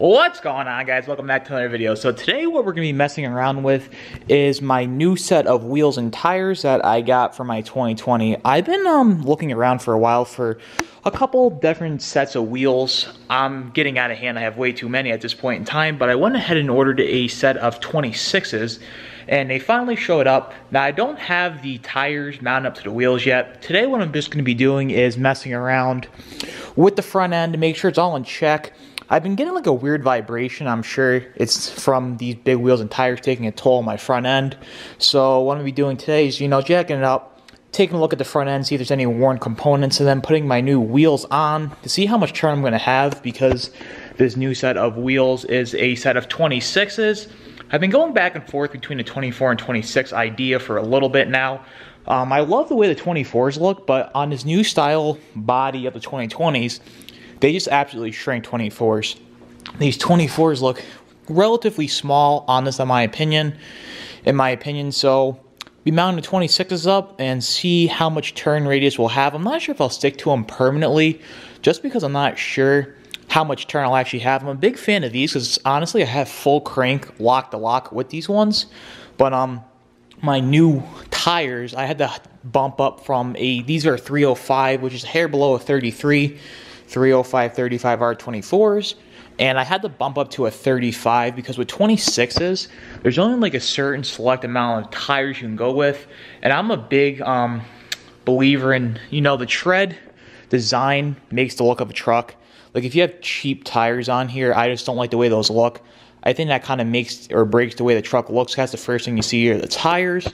What's going on guys? Welcome back to another video. So today what we're going to be messing around with is my new set of wheels and tires that I got for my 2020. I've been um, looking around for a while for a couple different sets of wheels. I'm getting out of hand. I have way too many at this point in time, but I went ahead and ordered a set of 26s and they finally showed up. Now I don't have the tires mounted up to the wheels yet. Today what I'm just going to be doing is messing around with the front end to make sure it's all in check I've been getting like a weird vibration. I'm sure it's from these big wheels and tires taking a toll on my front end. So what I'm gonna be doing today is, you know, jacking it up, taking a look at the front end, see if there's any worn components, and then putting my new wheels on to see how much turn I'm gonna have because this new set of wheels is a set of 26s. I've been going back and forth between the 24 and 26 idea for a little bit now. Um, I love the way the 24s look, but on this new style body of the 2020s, they just absolutely shrink 24s. These 24s look relatively small on this, in my opinion. In my opinion, so be mounting the 26s up and see how much turn radius we'll have. I'm not sure if I'll stick to them permanently, just because I'm not sure how much turn I'll actually have. I'm a big fan of these because honestly, I have full crank lock to lock with these ones, but um, my new tires, I had to bump up from a. These are 305, which is a hair below a 33 305 35 R24s and I had to bump up to a 35 because with 26s, there's only like a certain select amount of tires you can go with. And I'm a big um, believer in, you know, the tread design makes the look of a truck. Like if you have cheap tires on here, I just don't like the way those look. I think that kind of makes or breaks the way the truck looks. That's the first thing you see here, the tires.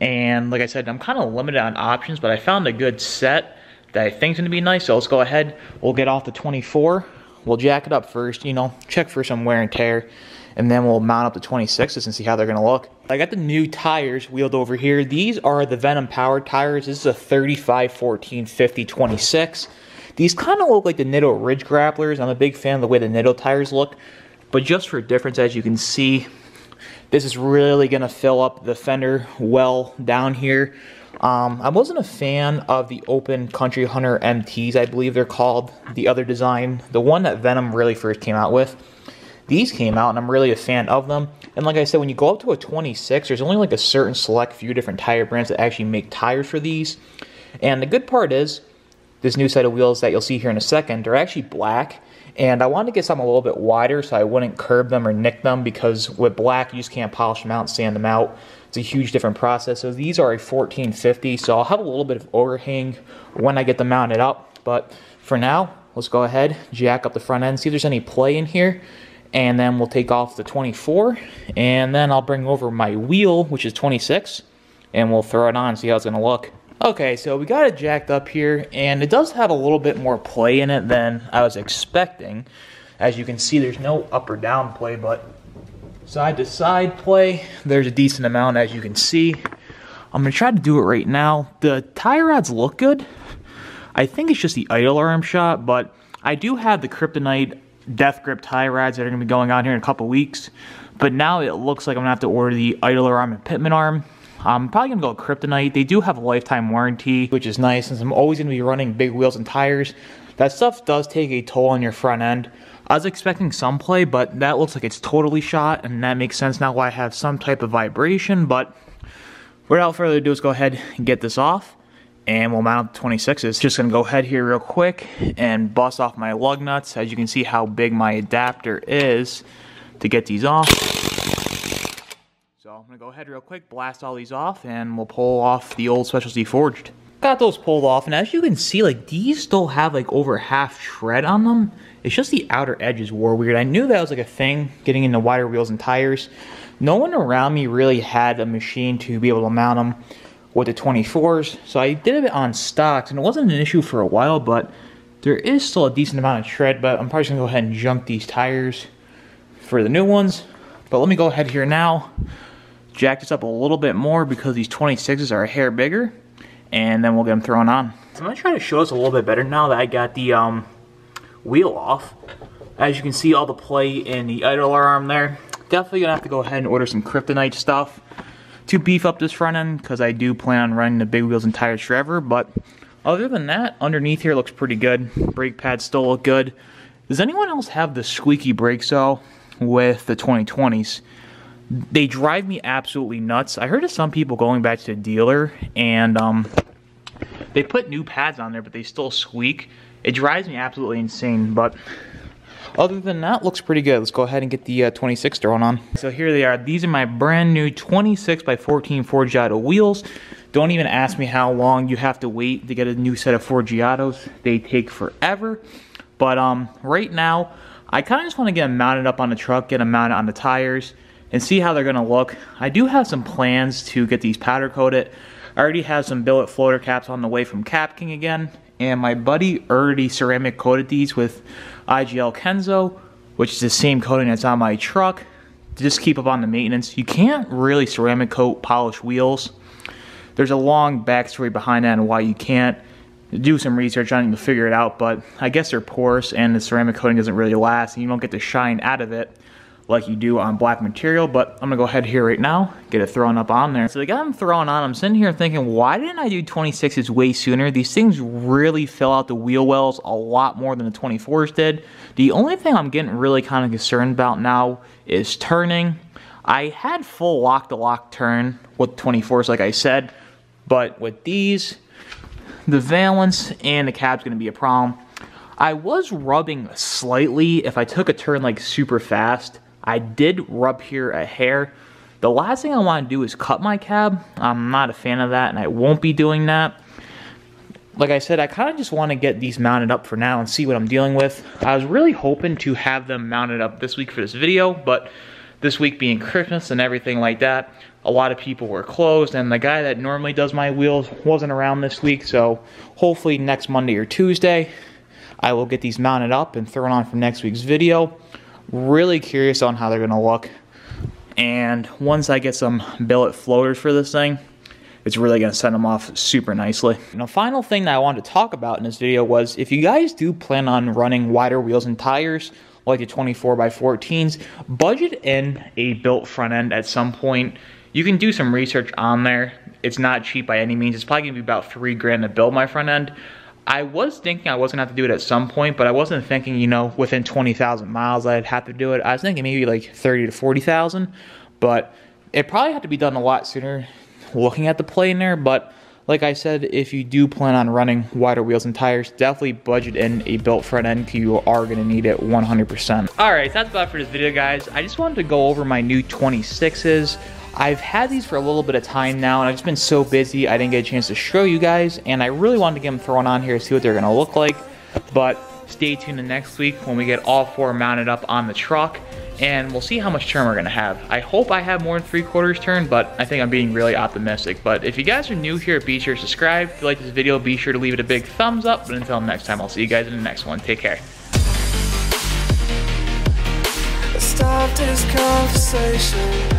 And like I said, I'm kind of limited on options, but I found a good set that going to be nice. So let's go ahead. We'll get off the 24. We'll jack it up first, you know, check for some wear and tear. And then we'll mount up the 26s and see how they're going to look. I got the new tires wheeled over here. These are the Venom powered tires. This is a 35, 14, 50, 26. These kind of look like the Nitto Ridge Grapplers. I'm a big fan of the way the Nitto tires look. But just for difference, as you can see, this is really going to fill up the fender well down here. Um, I wasn't a fan of the Open Country Hunter MTs, I believe they're called, the other design, the one that Venom really first came out with. These came out, and I'm really a fan of them. And like I said, when you go up to a 26, there's only like a certain select few different tire brands that actually make tires for these. And the good part is, this new set of wheels that you'll see here in a second are actually black. And I wanted to get some a little bit wider so I wouldn't curb them or nick them because with black, you just can't polish them out and sand them out. It's a huge different process. So these are a 1450, so I'll have a little bit of overhang when I get them mounted up. But for now, let's go ahead, jack up the front end, see if there's any play in here. And then we'll take off the 24, and then I'll bring over my wheel, which is 26, and we'll throw it on, and see how it's gonna look. Okay, so we got it jacked up here, and it does have a little bit more play in it than I was expecting. As you can see, there's no up or down play, but side to side play. There's a decent amount as you can see. I'm going to try to do it right now. The tie rods look good. I think it's just the idle arm shot, but I do have the Kryptonite Death Grip tie rods that are going to be going on here in a couple weeks. But now it looks like I'm going to have to order the idler arm and pitman arm. I'm probably going to go Kryptonite. They do have a lifetime warranty, which is nice since I'm always to be running big wheels and tires. That stuff does take a toll on your front end. I was expecting some play, but that looks like it's totally shot, and that makes sense now why I have some type of vibration, but without further ado, let's go ahead and get this off, and we'll mount the 26s. Just gonna go ahead here real quick and bust off my lug nuts. As you can see how big my adapter is to get these off. So I'm gonna go ahead real quick, blast all these off, and we'll pull off the old Specialty Forged. Got those pulled off, and as you can see, like these still have like over half tread on them. It's just the outer edges were weird. I knew that was like a thing, getting into wider wheels and tires. No one around me really had a machine to be able to mount them with the 24s, so I did it on stocks, and it wasn't an issue for a while, but there is still a decent amount of tread, but I'm probably just gonna go ahead and junk these tires for the new ones. But let me go ahead here now, jack this up a little bit more because these 26s are a hair bigger, and then we'll get them thrown on. So I'm gonna try to show us a little bit better now that I got the um, wheel off. As you can see all the play in the idler arm there. Definitely gonna have to go ahead and order some Kryptonite stuff to beef up this front end because I do plan on running the big wheels and tires forever. But other than that, underneath here looks pretty good. Brake pads still look good. Does anyone else have the squeaky brakes though with the 2020s? They drive me absolutely nuts. I heard of some people going back to the dealer and um, they put new pads on there, but they still squeak. It drives me absolutely insane, but other than that, looks pretty good. Let's go ahead and get the uh, 26 thrown on. So here they are. These are my brand new 26 by 14 Forgiato wheels. Don't even ask me how long you have to wait to get a new set of Forgiatos. They take forever. But um, right now, I kind of just want to get them mounted up on the truck, get them mounted on the tires, and see how they're to look. I do have some plans to get these powder coated. I already have some billet floater caps on the way from Cap King again, and my buddy already ceramic coated these with IGL Kenzo, which is the same coating that's on my truck. To just keep up on the maintenance. You can't really ceramic coat polished wheels. There's a long backstory behind that and why you can't. Do some research on it to figure it out, but I guess they're porous and the ceramic coating doesn't really last and you don't get the shine out of it like you do on black material, but I'm gonna go ahead here right now, get it thrown up on there. So they got them thrown on, I'm sitting here thinking, why didn't I do 26s way sooner? These things really fill out the wheel wells a lot more than the 24s did. The only thing I'm getting really kind of concerned about now is turning. I had full lock-to-lock -lock turn with 24s, like I said, but with these, the valence and the cab's gonna be a problem. I was rubbing slightly if I took a turn like super fast, I did rub here a hair. The last thing I want to do is cut my cab. I'm not a fan of that and I won't be doing that. Like I said, I kind of just want to get these mounted up for now and see what I'm dealing with. I was really hoping to have them mounted up this week for this video, but this week being Christmas and everything like that, a lot of people were closed and the guy that normally does my wheels wasn't around this week, so hopefully next Monday or Tuesday, I will get these mounted up and thrown on for next week's video. Really curious on how they're going to look. And once I get some billet floaters for this thing, it's really going to send them off super nicely. And the final thing that I wanted to talk about in this video was if you guys do plan on running wider wheels and tires, like the 24 by 14s, budget in a built front end at some point. You can do some research on there. It's not cheap by any means. It's probably gonna be about three grand to build my front end. I was thinking I was gonna have to do it at some point, but I wasn't thinking, you know, within 20,000 miles I'd have to do it. I was thinking maybe like 30 to 40,000, but it probably had to be done a lot sooner looking at the plane there. But like I said, if you do plan on running wider wheels and tires, definitely budget in a built front end because you are gonna need it 100%. All right, that's about for this video, guys. I just wanted to go over my new 26s. I've had these for a little bit of time now, and I've just been so busy I didn't get a chance to show you guys, and I really wanted to get them thrown on here to see what they're going to look like. But stay tuned to next week when we get all four mounted up on the truck, and we'll see how much turn we're going to have. I hope I have more than three quarters turn, but I think I'm being really optimistic. But if you guys are new here, be sure to subscribe. If you like this video, be sure to leave it a big thumbs up. But until next time, I'll see you guys in the next one. Take care. Stop this conversation